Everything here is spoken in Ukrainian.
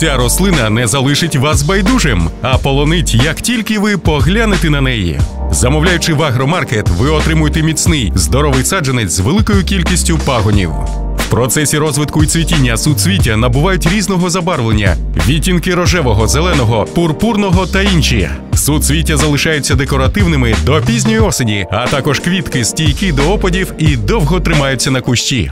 Ця рослина не залишить вас байдужим, а полонить, як тільки ви поглянете на неї. Замовляючи в агромаркет, ви отримуєте міцний, здоровий саджанець з великою кількістю пагонів. В процесі розвитку і цвітіння суцвіття набувають різного забарвлення: відтінки рожевого, зеленого, пурпурного та інші. Суцвіття залишаються декоративними до пізньої осені, а також квітки стійкі до опадів і довго тримаються на кущі.